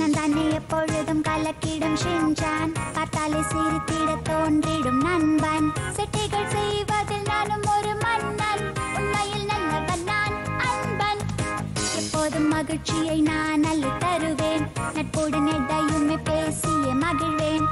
எப்பொழுதும் கலக்கிடும் ஷின்சான் பார்த்தாலே சிரித்திட தோன்றிடும் நண்பன். செட்டைகள் செய்வதில் நானும் ஒரு மன்னன். உண்மையில் நல்லவன் நான் அன்பன். எப்போதும் மகிழ்ச்சியை நான் அள்ளி தருவேன். நட்போடு நெட்டையுமே பேசிய மகிழ்வேன்.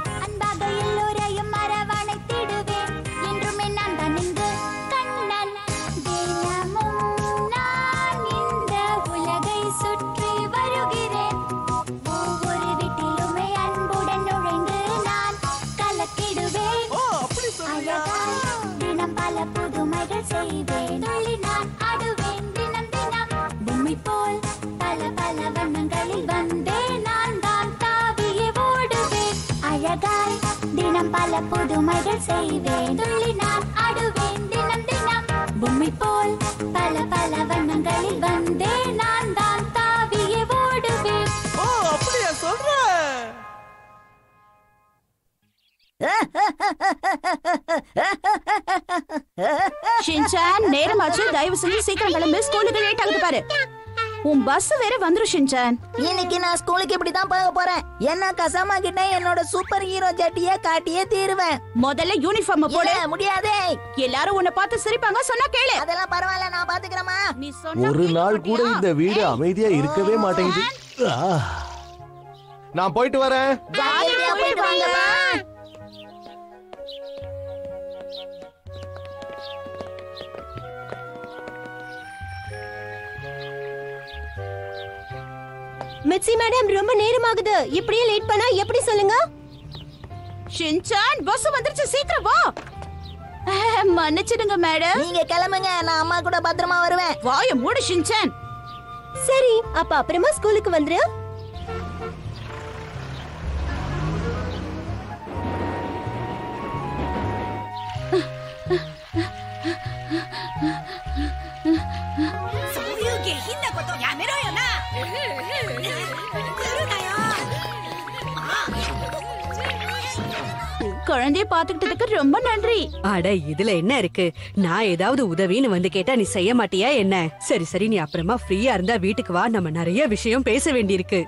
செய்வேன் துள்ளி நான் ஆடுவேன் தினம் தினம் பூமி போல் பல பல வண்ணங்களில் வந்தேன் நான் தான் தாவியே ஓடுவேன். அழகாய் தினம் பல புதுமைகள் செய்வேன் துள்ளி நான் ஆடுவேன் தினம் தினம் பூமி போல் பல பல வண்ணங்களில் வந்தேன் நான் தான் தாவியே ஓடுவேன். ஓ அப்படியா சொல்ற? ஷின்சான் நேரமாச்சு தயவு செஞ்சு சீக்கிரம் கிளம்பு. ஸ்கூலுக்கு லேட் ஆகுது பாரு. உன் பஸ் வேற வந்துரும் ஷின்சான். இன்னைக்கு நான் ஸ்கூலுக்கு இப்படி தான் போக போறேன். என்ன கசாமா கிட்ட என்னோட சூப்பர் ஹீரோ ஜட்டிய காட்டியே தீருவேன். முதல்ல யூனிஃபார்ம் போடு. இல்ல, முடியாதே. எல்லாரும் உன்னை பார்த்து சிரிப்பாங்க சொன்னா கேளு. அதெல்லாம் பரவாயில்ல நான் பாத்துக்கிறேமா நீ சொன்னா ஒரு நாள் கூட? இந்த வீடு அமைதியா இருக்கவே மாட்டேங்குது. நான் போயிட்டு வரேன். மிட்சி மேடம் ரொம்ப நேரமாகுது. இப்படியே லேட் பண்ணா எப்படி சொல்லுங்க? ஷின்சான் பஸ் வந்துருச்சு சீக்கிரம் வா. மன்னிச்சிடுங்க மேடம். நீங்க கிளம்புங்க நான் அம்மா கூட பத்திரமா வருவேன். வாய மூடு ஷின்சான். சரி அப்ப அப்புறமா ஸ்கூலுக்கு வந்துரு. குழந்தைய பாத்துக்கிட்டதுக்கு ரொம்ப நன்றி. அட இதுல என்ன இருக்கு? நான் ஏதாவது உதவின்னு வந்து கேட்டா நீ செய்ய மாட்டியா என்ன? சரி சரி நீ அப்புறமா ஃப்ரீயா இருந்தா வீட்டுக்கு வா. நம்ம நிறைய விஷயம் பேச வேண்டியிருக்கு.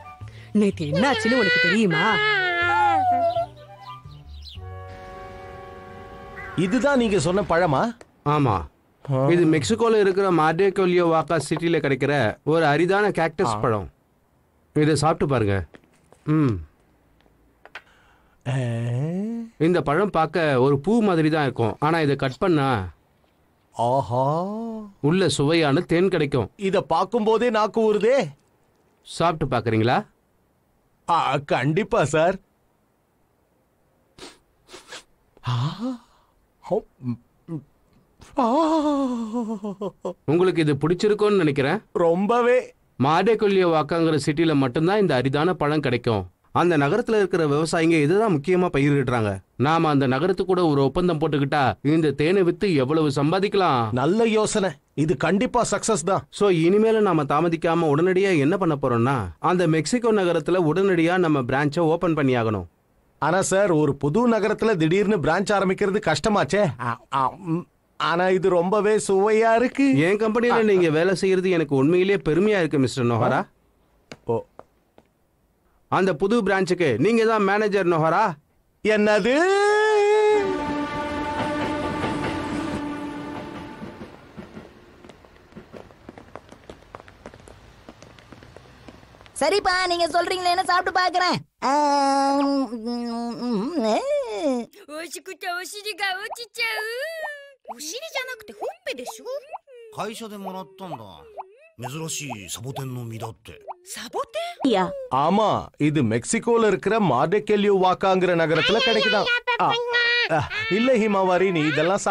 நேத்து என்னாச்சுன்னு உனக்கு தெரியுமா? இதுதான் நீங்க சொன்ன பழமா? ஆமா. இது மெக்சிகோல இருக்கிற மார்டேகோலியோ வாக்கா சிட்டில கிடைக்கிற ஒரு அரிதான கேக்டஸ் பழம். இதை சாப்பிட்டு பாருங்க. ம். இந்த பழம் பார்க்க ஒரு பூ மாதிரி தான் இருக்கும். ஆனா இதை கட் பண்ணா ஆஹா. உள்ள சுவையான தேன் கிடைக்கும். இத பாக்கும்போதே நாக்கு ஊறுதே. சாப்பிட்டு பார்க்கறீங்களா? ஆ, கண்டிப்பா சார். ஆ. உங்களுக்கு இது பிடிச்சிருக்கும்னு நினைக்கிறேன். ரொம்பவே. மாடேகொல்லியோ வாக்காங்கிற சிட்டில மட்டும்தான் இந்த அரிதான பழம் கிடைக்கும். அந்த நகரத்துல இருக்கிற விவசாயிங்க இதுதான் முக்கியமா பயிரிடுறாங்க. நாம அந்த நகரத்து கூட ஒரு ஒப்பந்தம் போட்டுக்கிட்டா இந்த தேனை வித்து எவ்வளவு சம்பாதிக்கலாம்? நல்ல யோசனை. இது கண்டிப்பா சக்சஸ் தான். சோ இனிமேல நாம தாமதிக்காம உடனடியா என்ன பண்ண போறோம்னா அந்த மெக்சிகோ நகரத்துல உடனடியா நம்ம பிரான்ச்சை ஓபன் பண்ணியாகணும். ஆனா சார் ஒரு புது நகரத்துல திடீர்னு பிரான்ச் ஆரம்பிக்கிறது கஷ்டமாச்சே. ஆனா இது ரொம்பவே சுவையா இருக்கு. என் கம்பெனியில நீங்க வேலை செய்யறது எனக்கு உண்மையிலேயே பெருமையா இருக்கு மிஸ்டர் நோஹரா. ஓ. அந்த புது பிரான்ச்சுக்கு நீங்க தான் மேனேஜர் நோஹரா? என்னது? சரிப்பா நீங்க சொல்றீங்களே என்ன சாப்பிட்டு பாக்குறேன் 오시구자 ஓசி 오치짜우 お尻じゃなくてほっぺでしょ会社でもらったんだ珍しいサボテンの実だってサボテ யா ஆமா இது மெக்சிகோல இருக்கிற மார்டெக்கெல்யூ வாக்காங்கிற நகரத்துல கிடைக்குதாம் ஆ, ஆ, இல்ல ஹிமாவாரி நீ இதெல்லாம்